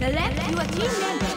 The left, you are team member.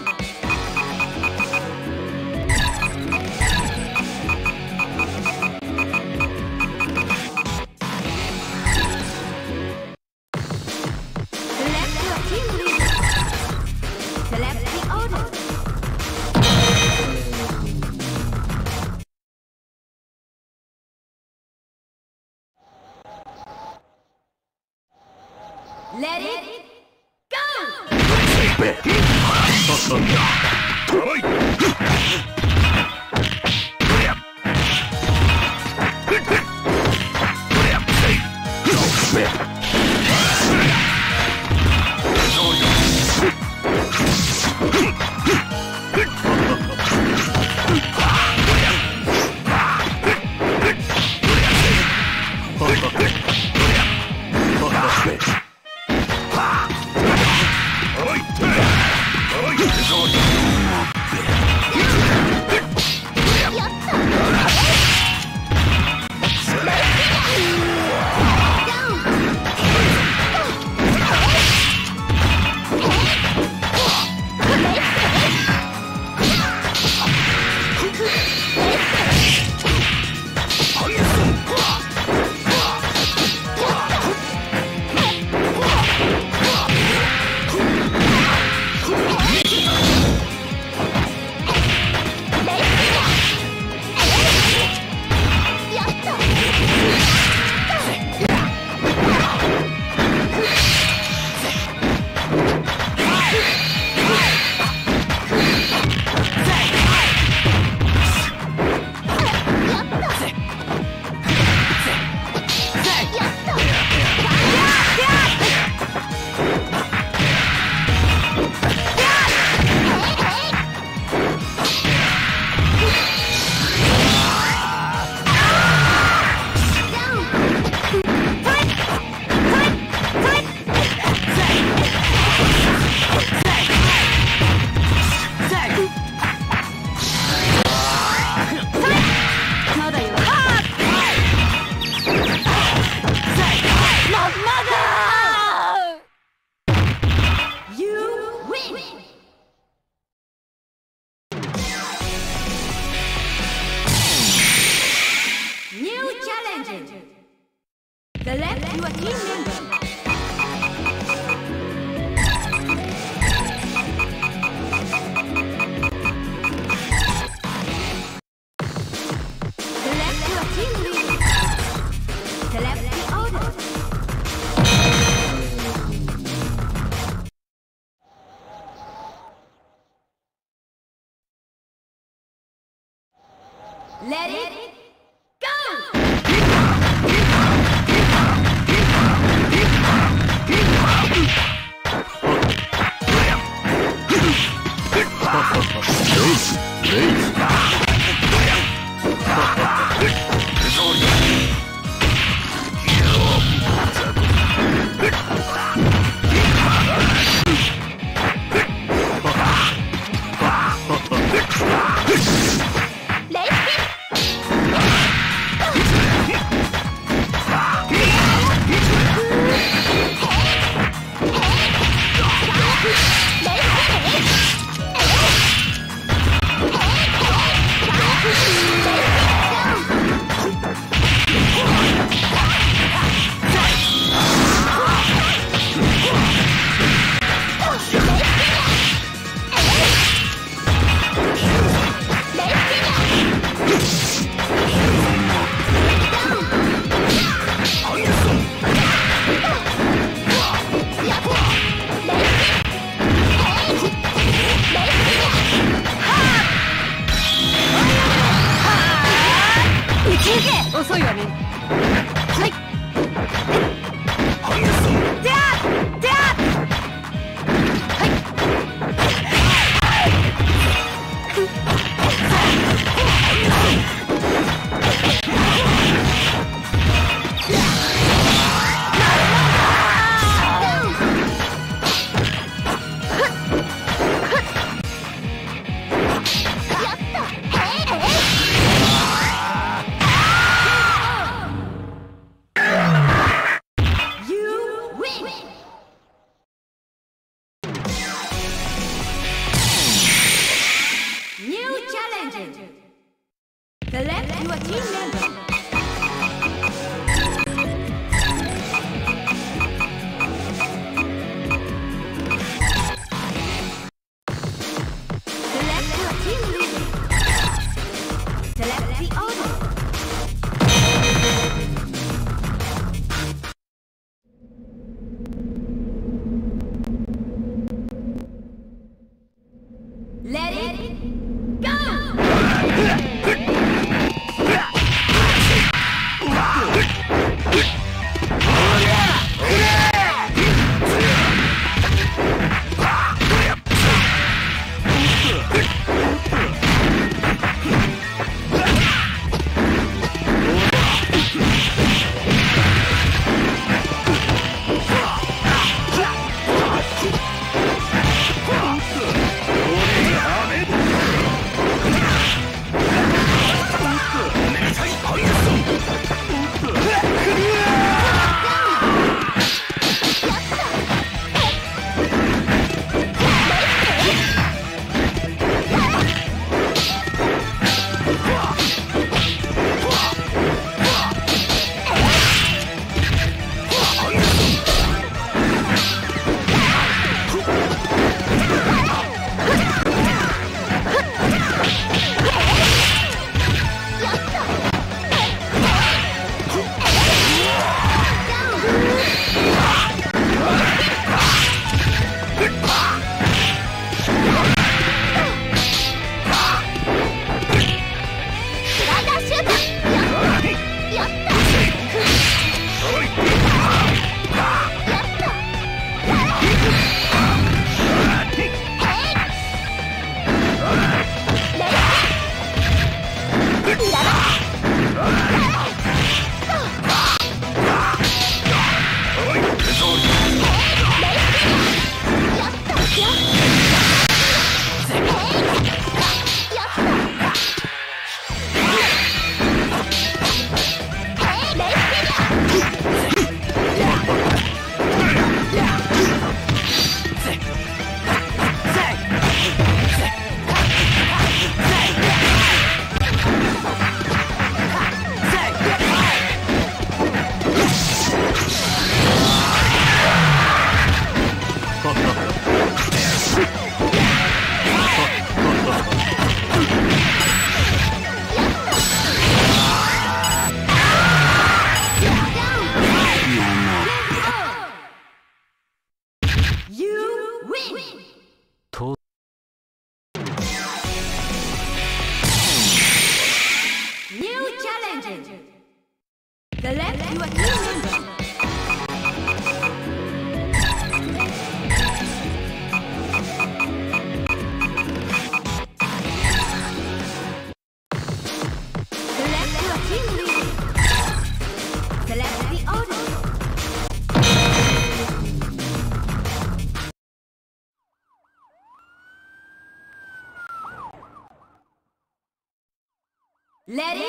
the left, you are team member. Let it.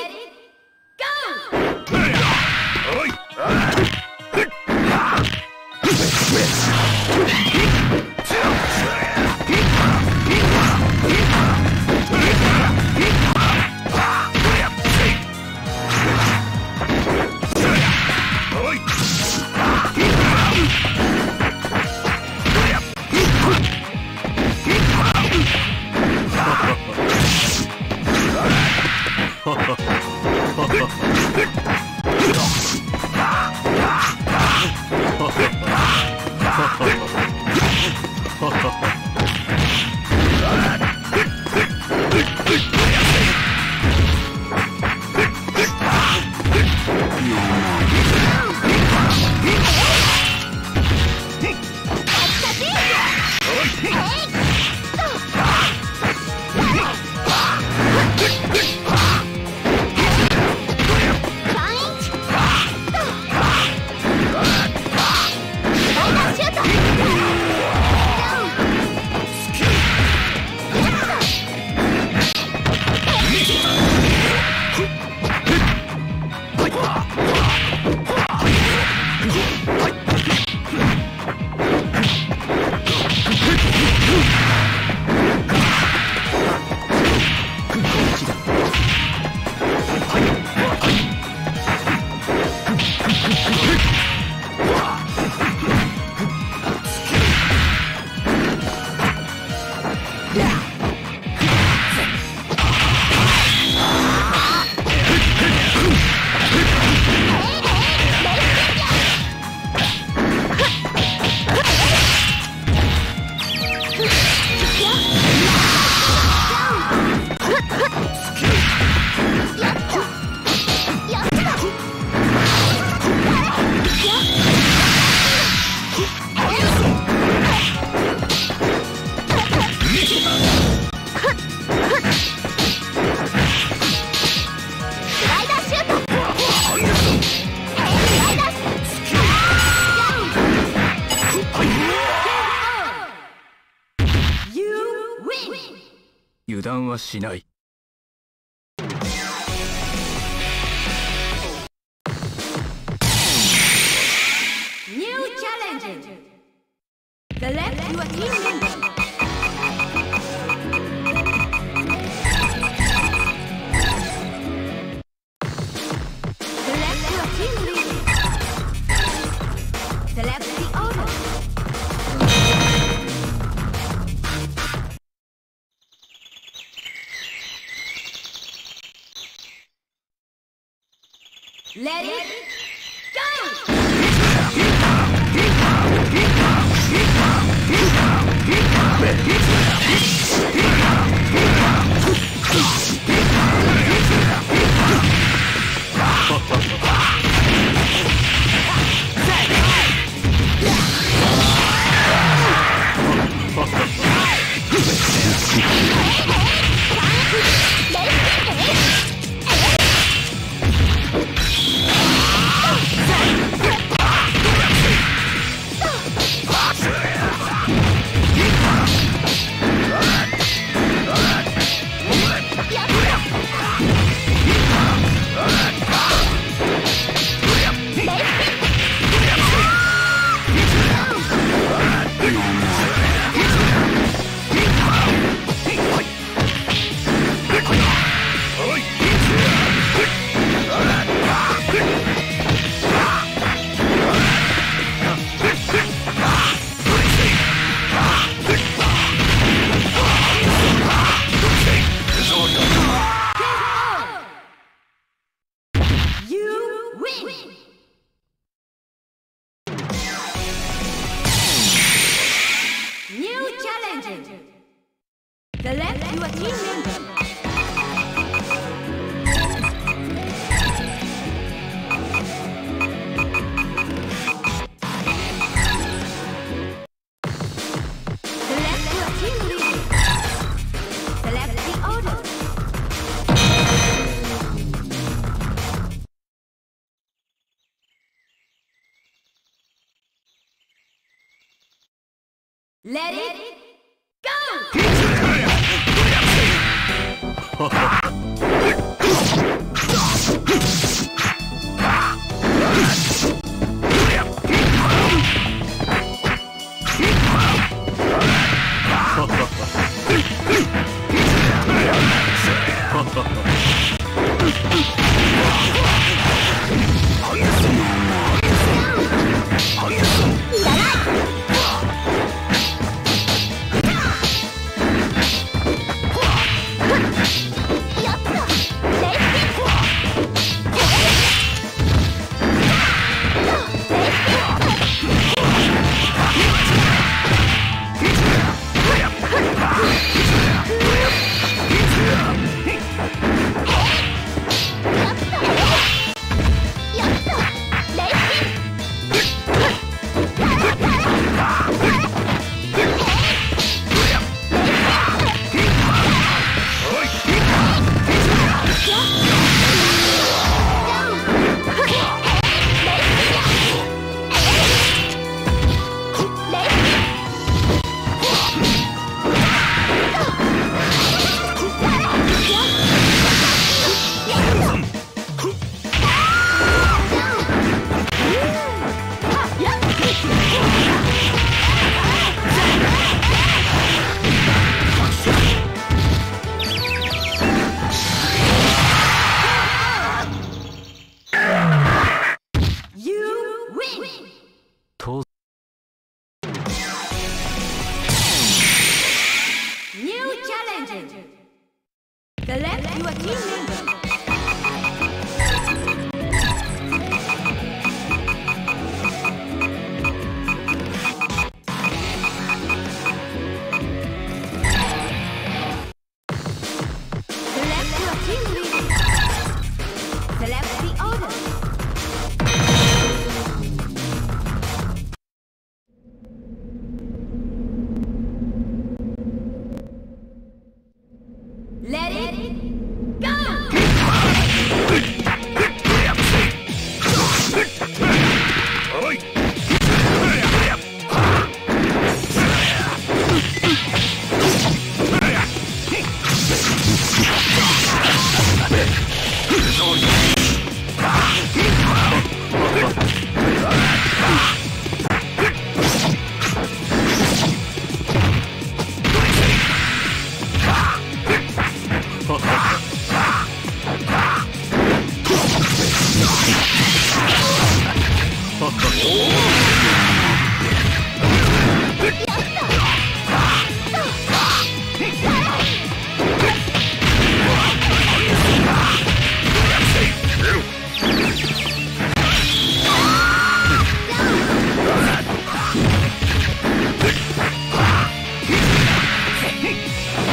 しない。Let it go! Ha ha! Yeah.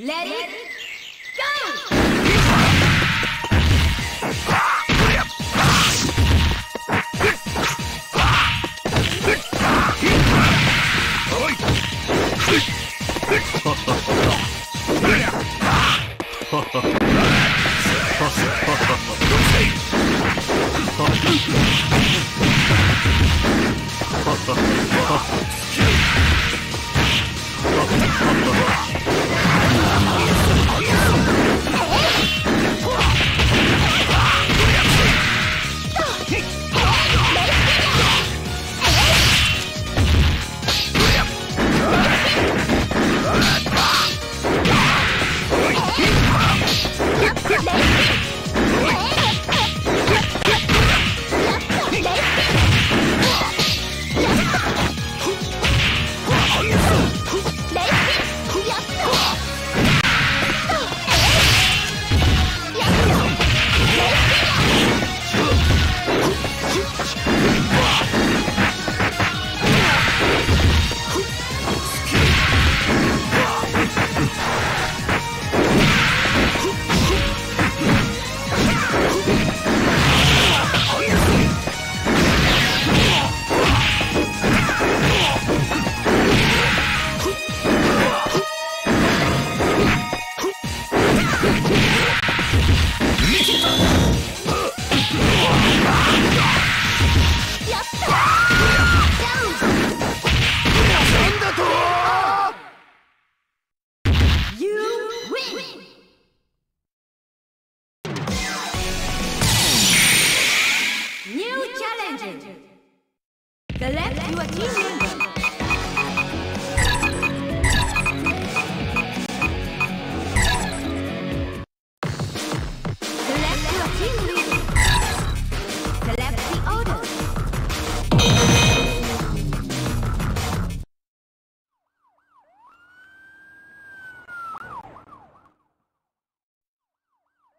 Let it go!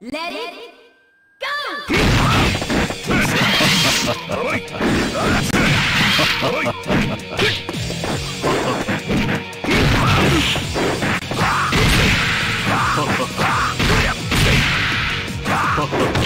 Let it go!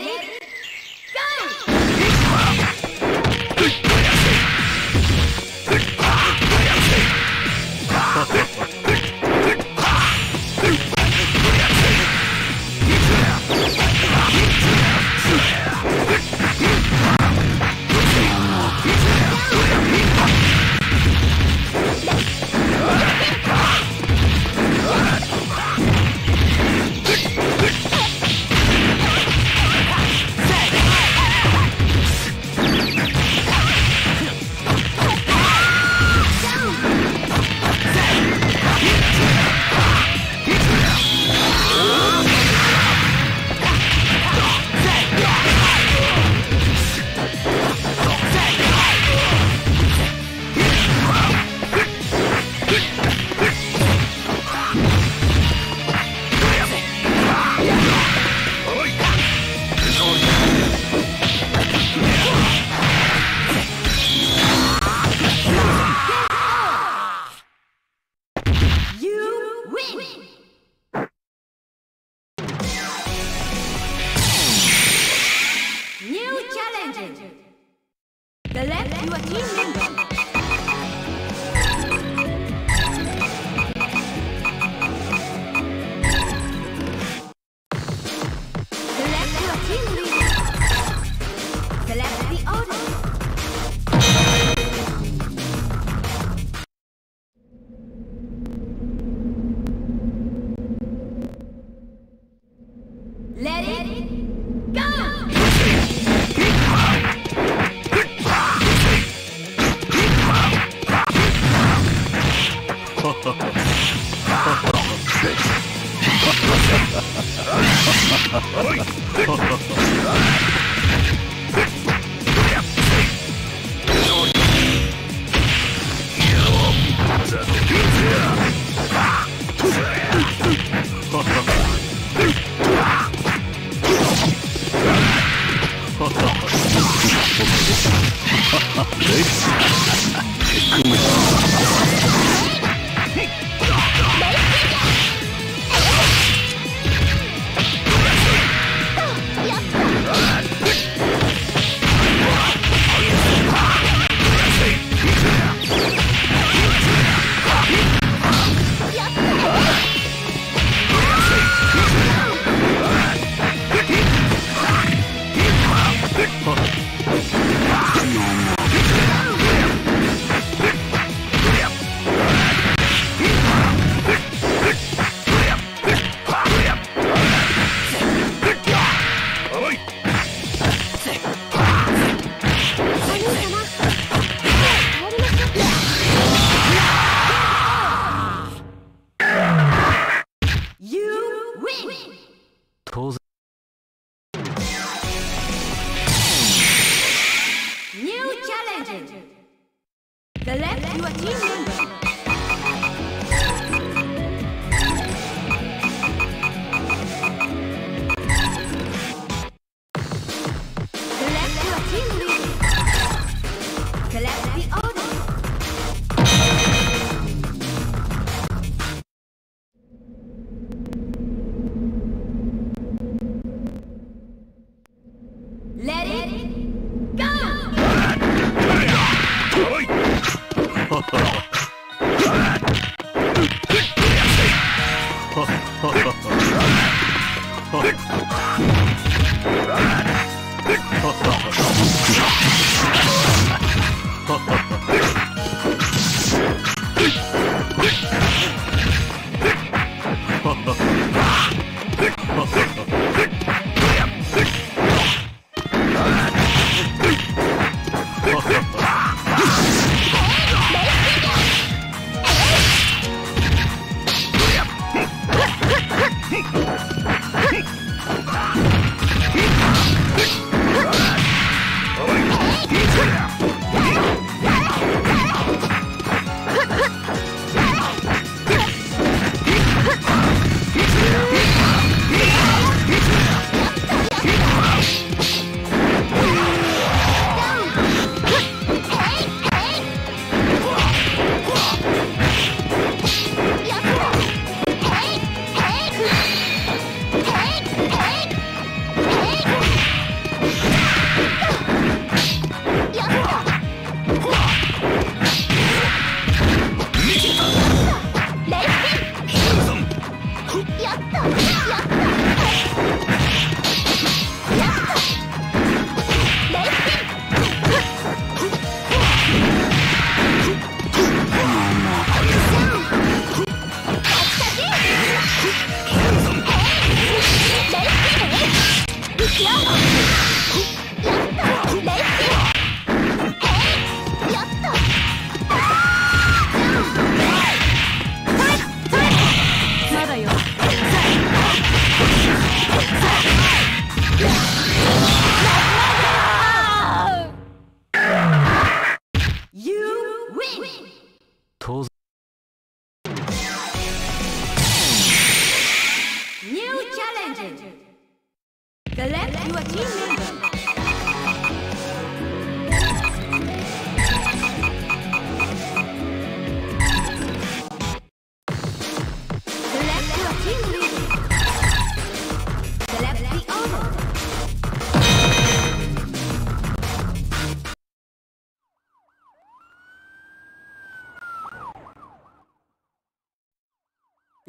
Let it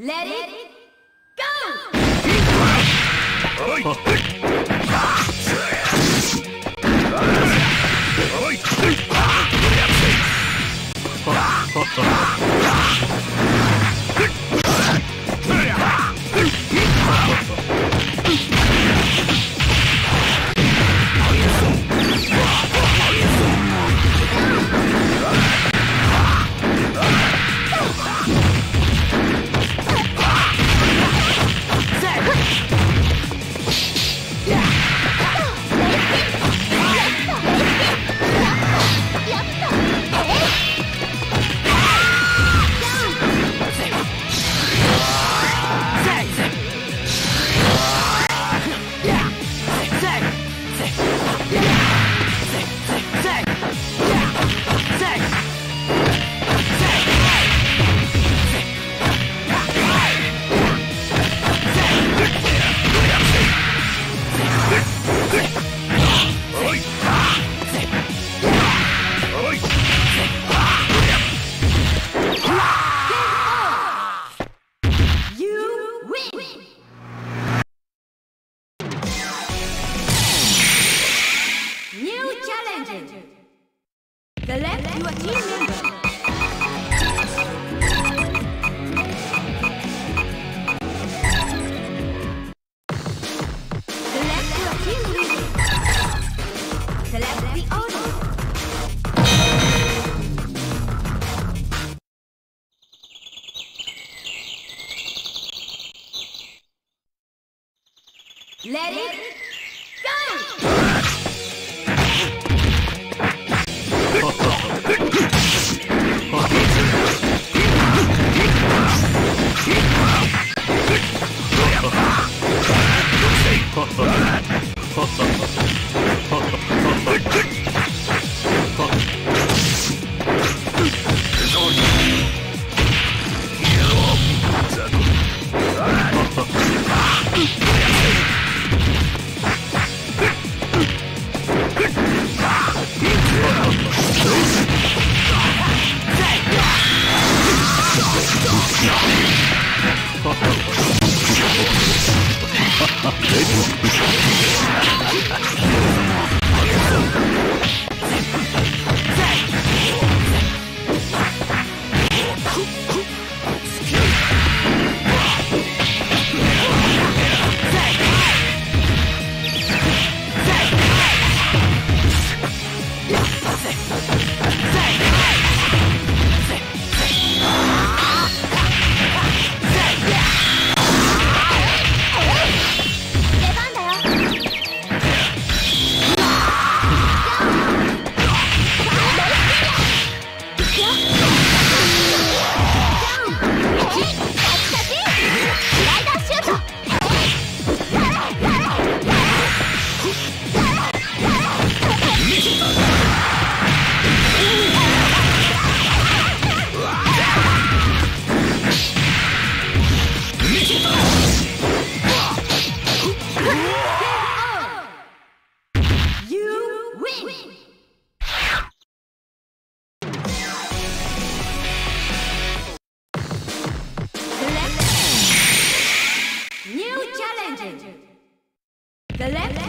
Let, Let it, it go! go.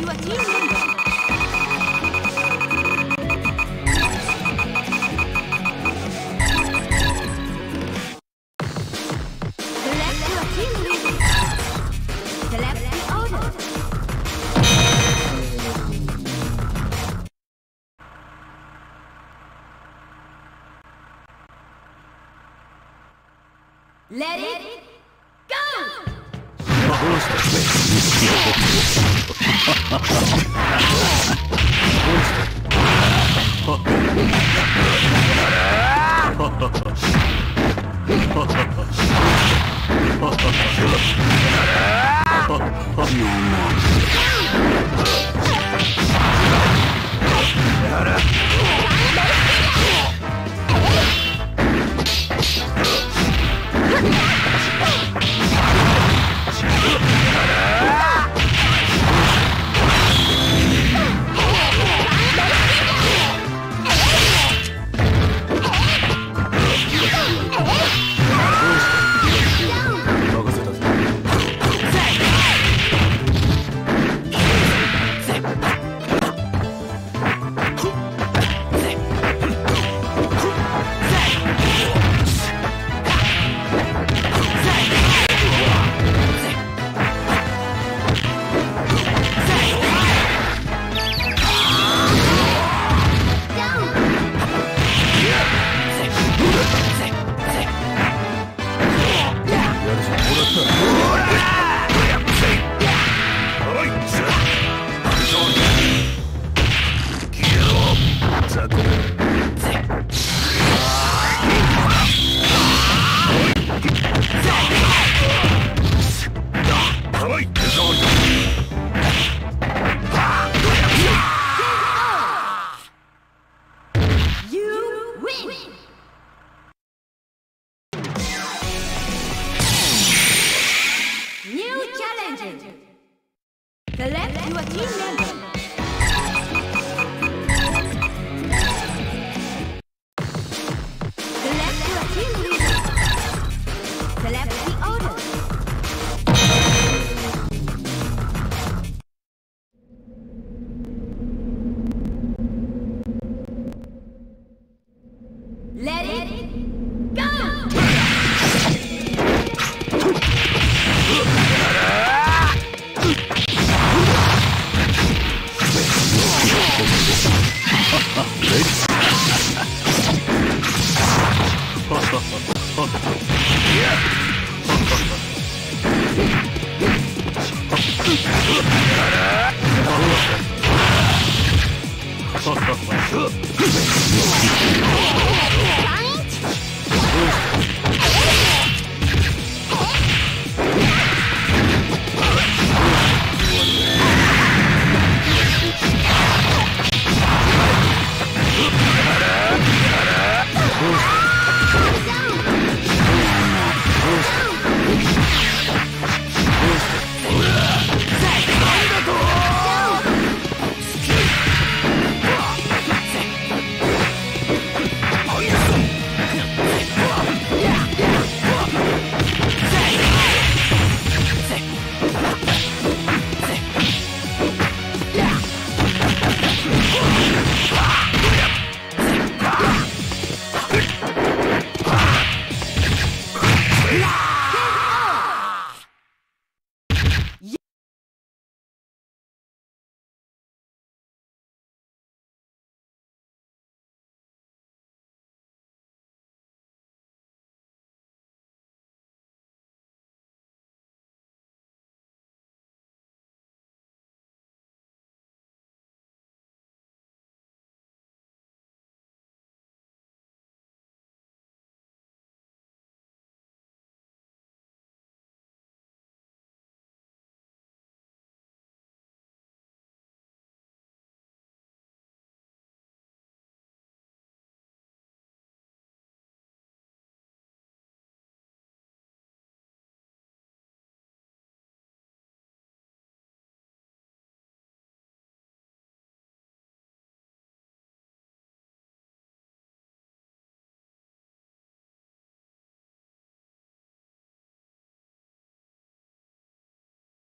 は人